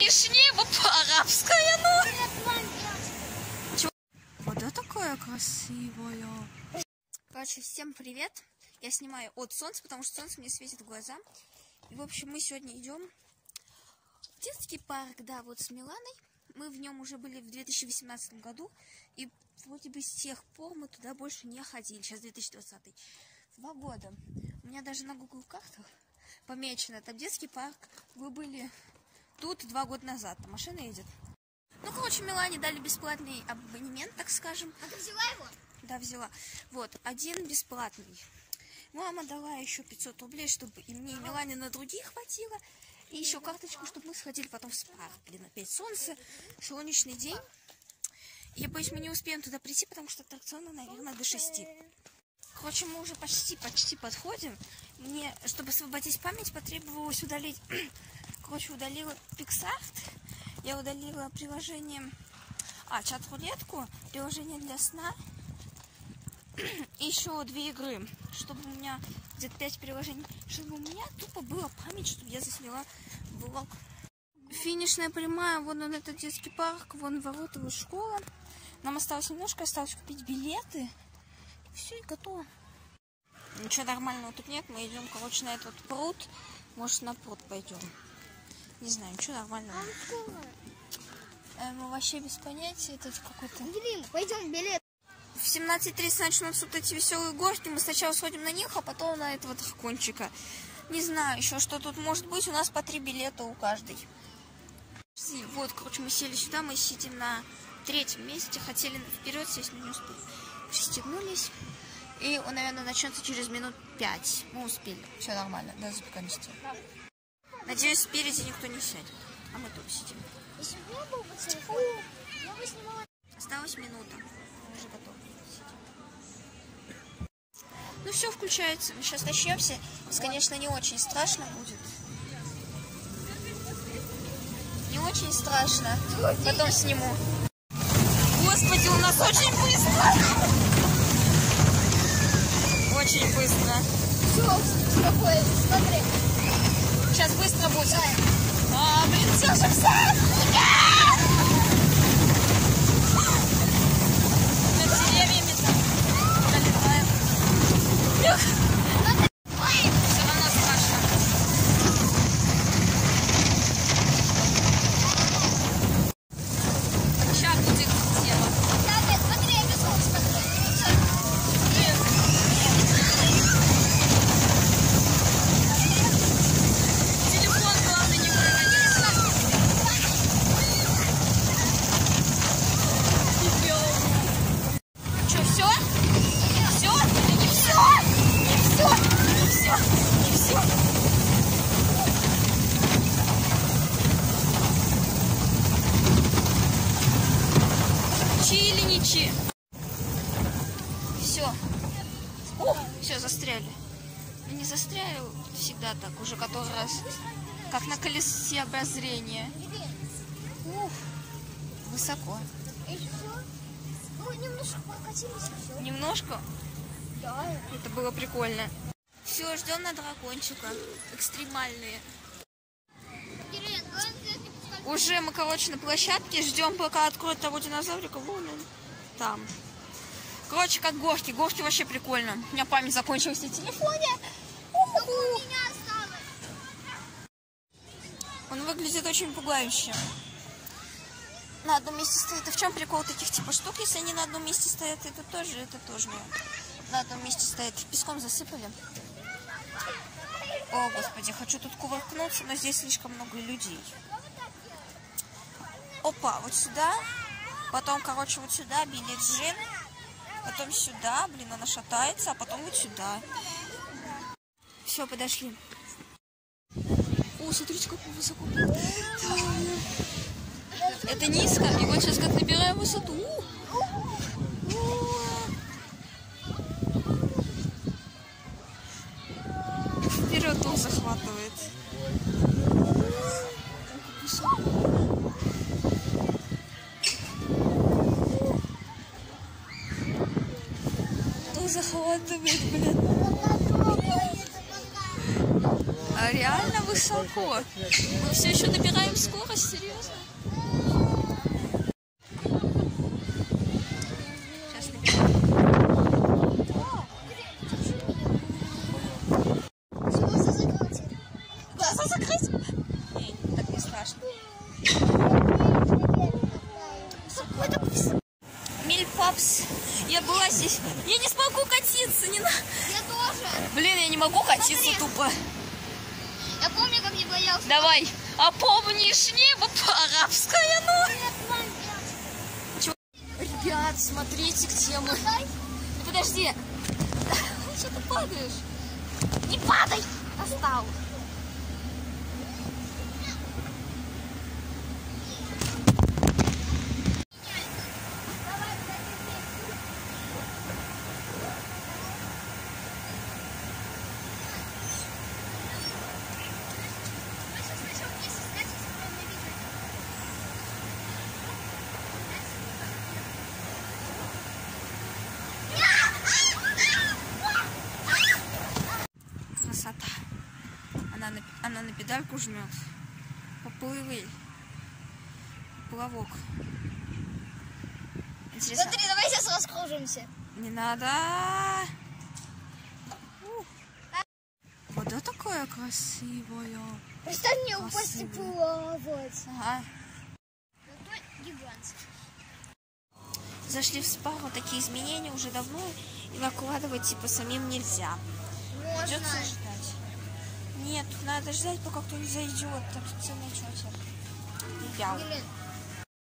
Видишь небо по-арабское, ну. Вода такая красивая. Короче, всем привет. Я снимаю от солнца, потому что солнце мне светит в глаза. И, в общем, мы сегодня идем в детский парк, да, вот с Миланой. Мы в нем уже были в 2018 году. И вроде бы с тех пор мы туда больше не ходили. Сейчас 2020. Два года. У меня даже на Google картах помечено. Там детский парк. Вы были тут два года назад. Машина едет. Ну, короче, Милане дали бесплатный абонемент, так скажем. А ты взяла его? Да, взяла. Вот, один бесплатный. Мама дала еще 500 рублей, чтобы и мне, и Милане на других хватило. И еще карточку, чтобы мы сходили потом в спарк. Блин, опять солнце, солнечный день. Я боюсь, мы не успеем туда прийти, потому что аттракционы, наверное, до 6. Короче, мы уже почти-почти подходим. Мне, чтобы освободить память, потребовалось удалить... Короче, удалила PixArt. Я удалила приложение... А, чат-рулетку, приложение для сна и еще две игры, чтобы у меня где-то пять приложений, чтобы у меня тупо была память, чтобы я засняла влог. Финишная прямая, вон он этот детский парк, вон ворота, вот школа. Нам осталось немножко, осталось купить билеты. Все, и готово. Ничего нормального тут нет, мы идем, короче, на этот пруд. Может, на пруд пойдем. Не знаю, ничего нормального. Э, мы вообще без понятия, это какой-то... Блин, пойдем билет. В 17.30 начнутся вот эти веселые гости. Мы сначала сходим на них, а потом на этого дракончика. Не знаю еще, что тут может быть. У нас по три билета у каждой. Вот, короче, мы сели сюда. Мы сидим на третьем месте. Хотели вперед сесть, но не успели. Пристегнулись. И он, наверное, начнется через минут пять. Мы успели. Все нормально. До запеканности. Надеюсь, спереди никто не сядет. А мы тут сидим. Если бы я был бы телефон, я бы снимала... Осталась минута. Мы уже готовы. Ну все включается. Мы сейчас начнемся. Конечно, не очень страшно будет. Не очень страшно. Потом сниму. Господи, у нас очень быстро. Очень быстро. Все, спокойно, смотри. Сейчас быстро будет. А, блин, держимся! Над деревьями там пролетаем. Все равно страшно. Сейчас будет дело. Таня, смотри, я везу, смотри. Телефон, главное, не выронить. Что, все? Все? Не все? Не все? Не все? Не все? Чи или не чи? Все. Все, застряли. Не застряли всегда так, уже который раз. Как на колесе обозрения. Ух, высоко. Все. Ну, немножко прокатились, все. Немножко? Да. Это было прикольно. Все, ждем на дракончика. Экстремальные. Уже мы, короче, на площадке ждем, пока откроют того динозаврика. Вон он. Там. Короче, как горки. Горки вообще прикольно. У меня память закончилась на телефоне. Он выглядит очень пугающе. На одном месте стоит. И в чем прикол таких типа штук, если они на одном месте стоят, это тоже, это тоже. На одном месте стоит. Песком засыпали. О, господи, хочу тут кувыркнуться, но здесь слишком много людей. Опа, вот сюда. Потом, короче, вот сюда, билет Джин. Потом сюда, блин, она шатается, а потом вот сюда. Все, подошли. О, смотрите, как высоко. Это низко, и вот сейчас как набираем высоту. Вперед он захватывает. Захватывает, блин. А реально высоко. Мы все еще набираем скорость, серьезно? Сейчас я была здесь. Я не смогу катиться, не на... Я тоже. Блин, я не могу катиться Смотри. тупо. Я помню, как не боялся. Давай, а помнишь небо по-арабское, ну? Ребят, смотрите, где мы. Ну, подожди. Что ты падаешь? Не падай. Достал. Красота. Она на, она на педальку жмет. Поплывы. Плавок. Интересно, Смотри, давай сейчас раскружимся. не надо. Ух. Вода такая красивая. Представь мне упасть и плавать. Ага. Гигантский. Зашли в спа, вот такие изменения уже давно. И накладывать типа самим нельзя. Можно. Придется. Нет, надо ждать, пока кто-нибудь зайдет. Цены что Ребят. Блин,